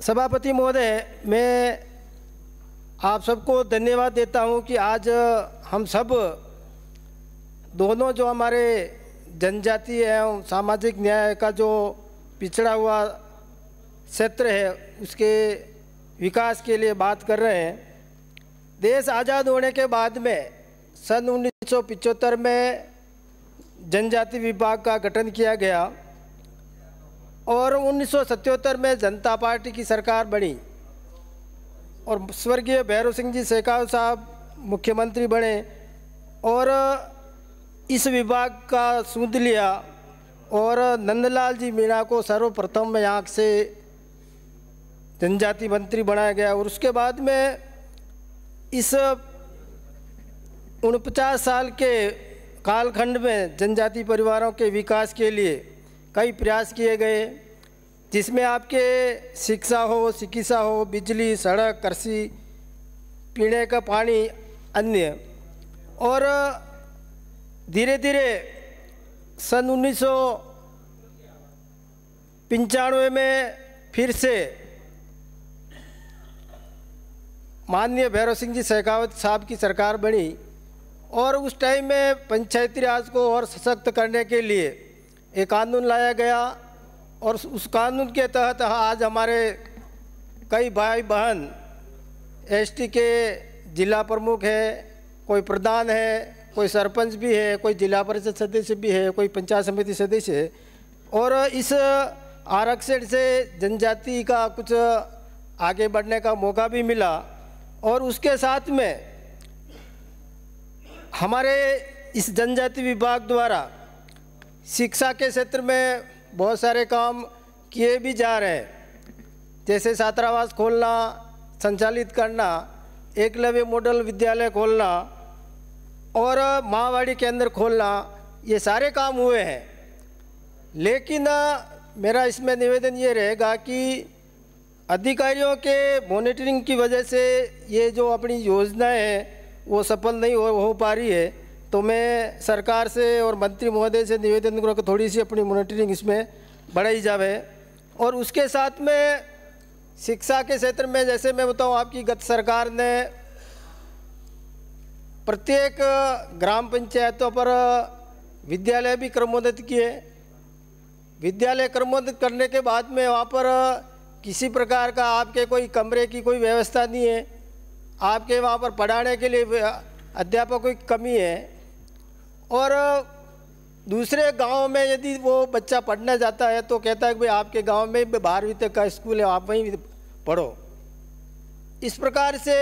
सभापति महोदय, मैं आप सबको धन्यवाद देता हूँ कि आज हम सब दोनों जो हमारे जनजातीय एवं सामाजिक न्याय का जो पिछड़ा हुआ क्षेत्र है, उसके विकास के लिए बात कर रहे हैं। देश आज़ाद होने के बाद में सन उन्नीस में जनजाति विभाग का गठन किया गया। और उन्नीस में जनता पार्टी की सरकार बनी। और स्वर्गीय भैरव सिंह जी शेखाव साहब मुख्यमंत्री बने और इस विभाग का सूद लिया और नंदलाल जी मीणा को सर्वप्रथम यहाँ से जनजाति मंत्री बनाया गया और उसके बाद में इस उनपचास साल के कालखंड में जनजाति परिवारों के विकास के लिए कई प्रयास किए गए, जिसमें आपके शिक्षा हो, चिकित्सा हो, बिजली, सड़क, कृषि, पीने का पानी, अन्य। और धीरे धीरे सन उन्नीस पंचानवे में फिर से माननीय भैरव सिंह जी शेखावत साहब की सरकार बनी और उस टाइम में पंचायती राज को और सशक्त करने के लिए एक कानून लाया गया और उस कानून के तहत आज हमारे कई भाई बहन एसटी के जिला प्रमुख है, कोई प्रधान है, कोई सरपंच भी है, कोई जिला परिषद सदस्य भी है, कोई पंचायत समिति सदस्य है। और इस आरक्षण से जनजाति का कुछ आगे बढ़ने का मौका भी मिला और उसके साथ में हमारे इस जनजाति विभाग द्वारा शिक्षा के क्षेत्र में बहुत सारे काम किए भी जा रहे हैं। जैसे छात्रावास खोलना संचालित करना एकलव्य मॉडल विद्यालय खोलना और माहवाड़ी केंद्र खोलना ये सारे काम हुए हैं। लेकिन मेरा इसमें निवेदन ये रहेगा कि अधिकारियों के मॉनिटरिंग की वजह से ये जो अपनी योजनाएँ हैं वो सफल नहीं हो, हो पा रही है। तो मैं सरकार से और मंत्री महोदय से निवेदन करूँ कि थोड़ी सी अपनी मॉनिटरिंग इसमें बढ़ाई जाए और उसके साथ में शिक्षा के क्षेत्र में, जैसे मैं बताऊँ आपकी, गत सरकार ने प्रत्येक ग्राम पंचायतों पर विद्यालय भी क्रमोन्नत किए। विद्यालय क्रमोन्नत करने के बाद में वहाँ पर किसी प्रकार का आपके कोई कमरे की कोई व्यवस्था नहीं है। आपके वहाँ पर पढ़ाने के लिए अध्यापकों की कमी है। और दूसरे गाँव में यदि वो बच्चा पढ़ने जाता है तो कहता है कि भाई आपके गाँव में बारहवीं तक का स्कूल है, आप वहीं पढ़ो। इस प्रकार से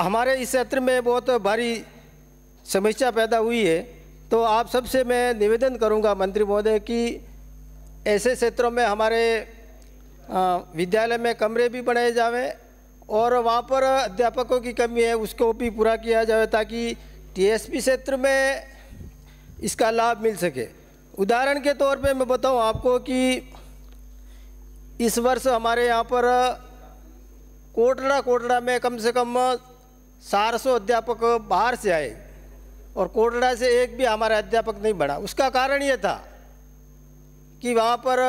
हमारे इस क्षेत्र में बहुत भारी समस्या पैदा हुई है। तो आप सबसे मैं निवेदन करूँगा मंत्री महोदय कि ऐसे क्षेत्रों में हमारे विद्यालय में कमरे भी बनाए जावे और वहाँ पर अध्यापकों की कमी है, उसको भी पूरा किया जाए ताकि टीएसपी क्षेत्र में इसका लाभ मिल सके। उदाहरण के तौर पे मैं बताऊँ आपको कि इस वर्ष हमारे यहाँ पर कोटड़ा कोटड़ा में कम से कम चार सौ अध्यापक बाहर से आए और कोटड़ा से एक भी हमारा अध्यापक नहीं बढ़ा। उसका कारण ये था कि वहाँ पर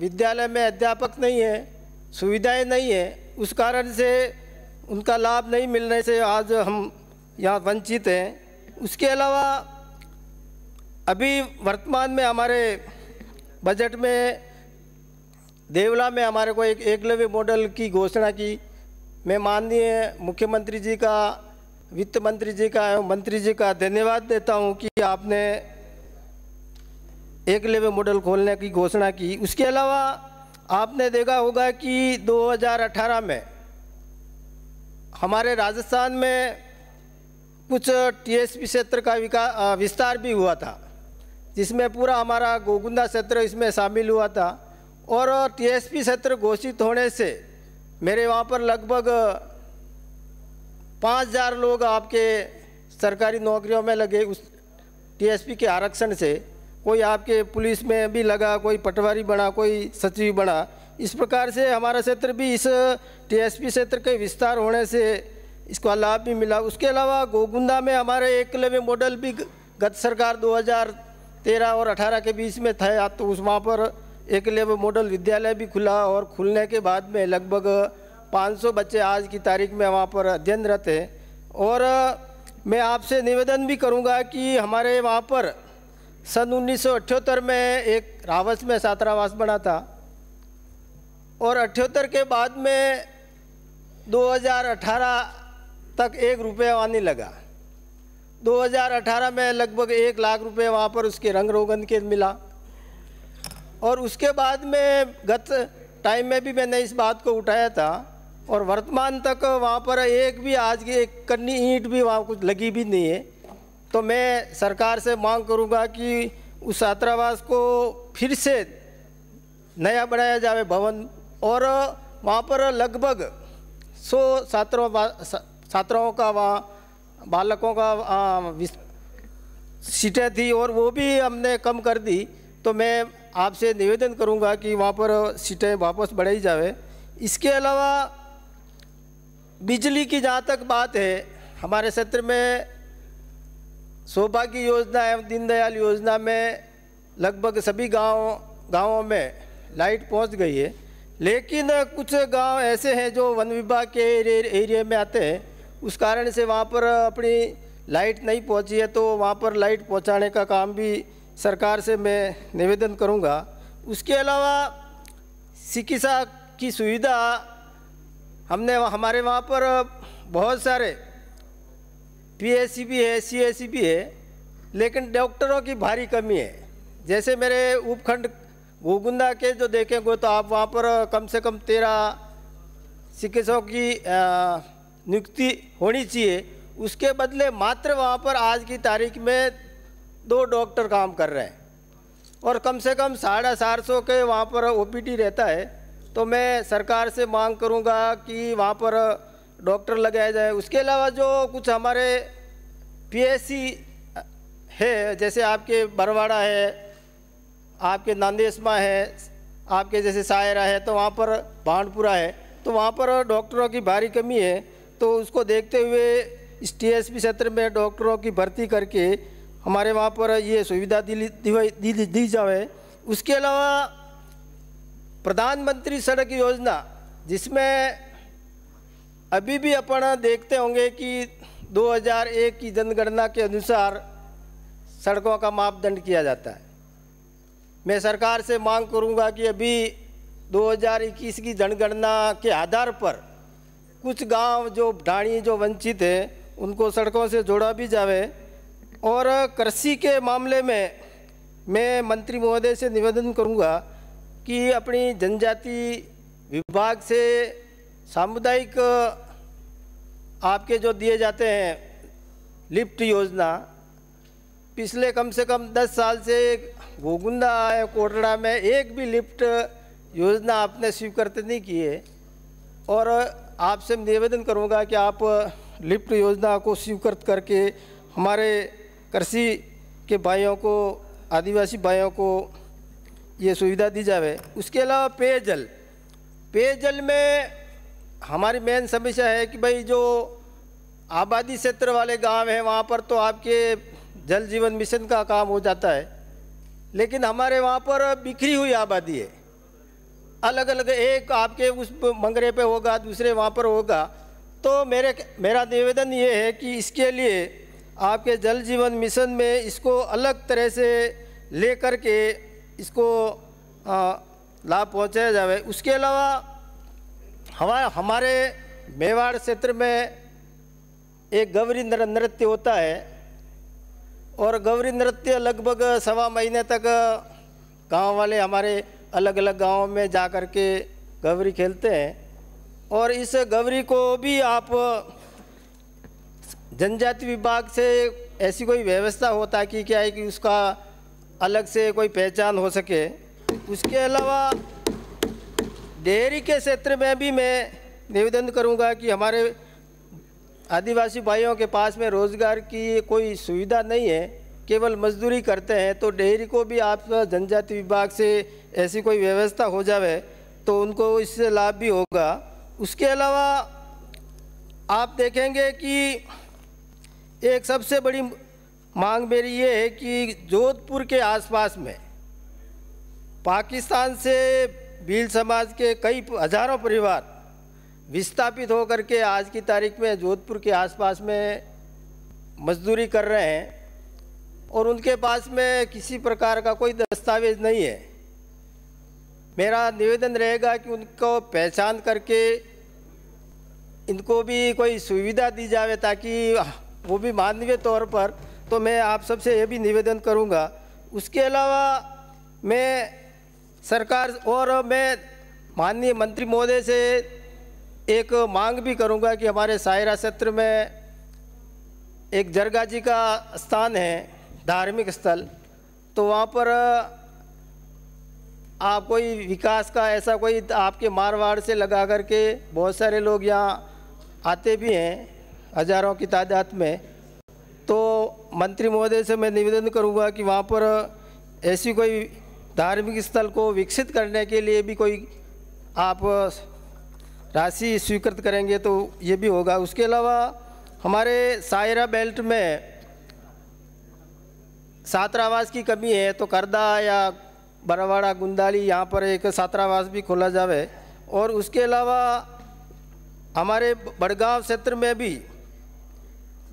विद्यालय में अध्यापक नहीं है, सुविधाएँ नहीं है। उस कारण से उनका लाभ नहीं मिलने से आज हम यहाँ वंचित हैं। उसके अलावा अभी वर्तमान में हमारे बजट में, देवला में हमारे को एक एकलव्य मॉडल की घोषणा की। मैं माननीय मुख्यमंत्री जी का, वित्त मंत्री जी का एवं मंत्री जी का धन्यवाद देता हूँ कि आपने एक लेवे मॉडल खोलने की घोषणा की। उसके अलावा आपने देखा होगा कि 2018 में हमारे राजस्थान में कुछ टीएसपी क्षेत्र का विकास विस्तार भी हुआ था, जिसमें पूरा हमारा गोगुंदा क्षेत्र इसमें शामिल हुआ था। और टीएसपी क्षेत्र घोषित होने से मेरे वहाँ पर लगभग पाँच हज़ार लोग आपके सरकारी नौकरियों में लगे उस टीएसपी के आरक्षण से। कोई आपके पुलिस में भी लगा, कोई पटवारी बना, कोई सचिव बना। इस प्रकार से हमारा क्षेत्र भी इस टीएसपी क्षेत्र के विस्तार होने से इसका लाभ भी मिला। उसके अलावा गोगुंदा में हमारे एकलव्य मॉडल भी गत सरकार 2013 और 18 के बीच में था। तो उस वहाँ पर एक लेव मॉडल विद्यालय भी खुला और खुलने के बाद में लगभग 500 बच्चे आज की तारीख में वहाँ पर अध्ययनरत हैं। और मैं आपसे निवेदन भी करूँगा कि हमारे वहाँ पर सन उन्नीस सौ अठहत्तर में एक रावस में छात्रावास बना था और अठहत्तर के बाद में 2018 तक एक रुपये आने लगा। 2018 में लगभग एक लाख रुपए वहाँ पर उसके रंग रोगन के मिला। और उसके बाद में गत टाइम में भी मैंने इस बात को उठाया था और वर्तमान तक वहाँ पर एक भी आज की एक कन्नी ईंट भी वहाँ कुछ लगी भी नहीं है। तो मैं सरकार से मांग करूँगा कि उस छात्रावास को फिर से नया बनाया जाए भवन। और वहाँ पर लगभग सौ छात्रों छात्राओं का वहाँ, बालकों का सीटें थी और वो भी हमने कम कर दी। तो मैं आपसे निवेदन करूँगा कि वहाँ पर सीटें वापस बढ़ाई जाए इसके अलावा बिजली की जहाँ तक बात है, हमारे क्षेत्र में सौभाग्य योजना एवं दीनदयाल योजना में लगभग सभी गाँव, गाँवों में लाइट पहुँच गई है। लेकिन कुछ गाँव ऐसे हैं जो वन विभाग के एरिया में आते हैं। उस कारण से वहाँ पर अपनी लाइट नहीं पहुँची है तो वहाँ पर लाइट पहुँचाने का काम भी सरकार से मैं निवेदन करूँगा। उसके अलावा चिकित्सा की सुविधा हमने हमारे वहाँ पर बहुत सारे पीएससी भी है सी एस सी भी है, लेकिन डॉक्टरों की भारी कमी है। जैसे मेरे उपखंड गोगुंदा के जो देखेंगे तो आप वहाँ पर कम से कम तेरह चिकित्सकों की नियुक्ति होनी चाहिए, उसके बदले मात्र वहाँ पर आज की तारीख में दो डॉक्टर काम कर रहे हैं। और कम से कम साढ़े चार सौ के वहाँ पर ओपीडी रहता है तो मैं सरकार से मांग करूँगा कि वहाँ पर डॉक्टर लगाया जाए। उसके अलावा जो कुछ हमारे पीएससी है, जैसे आपके बरवाड़ा है, आपके नांदेशमा है, आपके जैसे सायरा है तो वहाँ पर भांडपुरा है तो वहाँ पर डॉक्टरों की भारी कमी है। तो उसको देखते हुए इस टी क्षेत्र में डॉक्टरों की भर्ती करके हमारे वहाँ पर ये सुविधा दी दी, दी, दी जाए उसके अलावा प्रधानमंत्री सड़क योजना जिसमें अभी भी अपन देखते होंगे कि 2001 की जनगणना के अनुसार सड़कों का मापदंड किया जाता है। मैं सरकार से मांग करूँगा कि अभी 2021 की जनगणना के आधार पर कुछ गाँव जो ढाणी जो वंचित है, उनको सड़कों से जोड़ा भी जावे। और कृषि के मामले में मैं मंत्री महोदय से निवेदन करूँगा कि अपनी जनजाति विभाग से सामुदायिक आपके जो दिए जाते हैं, लिफ्ट योजना, पिछले कम से कम दस साल से गोगुंदा कोटड़ा में एक भी लिफ्ट योजना आपने स्वीकृत नहीं की है। और आपसे निवेदन करूँगा कि आप लिफ्ट योजना को स्वीकृत करके हमारे कृषि के भाइयों को, आदिवासी भाइयों को ये सुविधा दी जाए उसके अलावा पेयजल। पेयजल में हमारी मेन समस्या है कि भाई जो आबादी क्षेत्र वाले गाँव हैं, वहाँ पर तो आपके जल जीवन मिशन का काम हो जाता है। लेकिन हमारे वहाँ पर बिखरी हुई आबादी है। अलग अलग एक आपके उस मंगरे पे होगा, दूसरे वहाँ पर होगा। तो मेरे, मेरा निवेदन ये है कि इसके लिए आपके जल जीवन मिशन में इसको अलग तरह से ले कर के इसको लाभ पहुँचाया जाए उसके अलावा हमारे हमारे मेवाड़ क्षेत्र में एक गौरी नृत्य होता है और गौरी नृत्य लगभग सवा महीने तक गाँव वाले हमारे अलग अलग गाँव में जा कर के गौरी खेलते हैं और इस गौरी को भी आप जनजाति विभाग से ऐसी कोई व्यवस्था होता कि क्या है कि उसका अलग से कोई पहचान हो सके। उसके अलावा डेयरी के क्षेत्र में भी मैं निवेदन करूँगा कि हमारे आदिवासी भाइयों के पास में रोज़गार की कोई सुविधा नहीं है। केवल मजदूरी करते हैं तो डेयरी को भी आप जनजाति विभाग से ऐसी कोई व्यवस्था हो जावे तो उनको इससे लाभ भी होगा। उसके अलावा आप देखेंगे कि एक सबसे बड़ी मांग मेरी ये है कि जोधपुर के आसपास में पाकिस्तान से भील समाज के कई हज़ारों परिवार विस्थापित होकर के आज की तारीख में जोधपुर के आसपास में मजदूरी कर रहे हैं। और उनके पास में किसी प्रकार का कोई दस्तावेज़ नहीं है। मेरा निवेदन रहेगा कि उनको पहचान करके इनको भी कोई सुविधा दी जाए ताकि वो भी मानवीय तौर पर तो मैं आप सबसे ये भी निवेदन करूँगा। उसके अलावा मैं सरकार और मैं माननीय मंत्री महोदय से एक मांग भी करूँगा कि हमारे सायरा क्षेत्र में एक जरगा जी का स्थान है। धार्मिक स्थल तो वहाँ पर आप कोई विकास का ऐसा कोई आपके मारवाड़ से लगा करके बहुत सारे लोग यहाँ आते भी हैं, हज़ारों की तादाद में तो मंत्री महोदय से मैं निवेदन करूँगा कि वहाँ पर ऐसी कोई धार्मिक स्थल को विकसित करने के लिए भी कोई आप राशि स्वीकृत करेंगे तो ये भी होगा। उसके अलावा हमारे सायरा बेल्ट में छात्रावास की कमी है तो करदा या बरावाड़ा गुंदाली, यहाँ पर एक छात्रावास भी खोला जावे। और उसके अलावा हमारे बड़गांव क्षेत्र में भी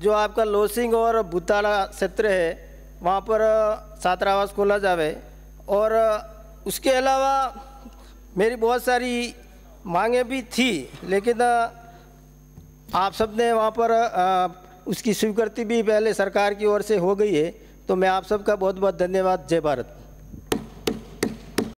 जो आपका लोसिंग और भूताला क्षेत्र है, वहाँ पर छात्रावास खोला जावे। और उसके अलावा मेरी बहुत सारी मांगे भी थी, लेकिन आप सबने वहाँ पर उसकी स्वीकृति भी पहले सरकार की ओर से हो गई है। तो मैं आप सबका बहुत बहुत धन्यवाद। जय भारत।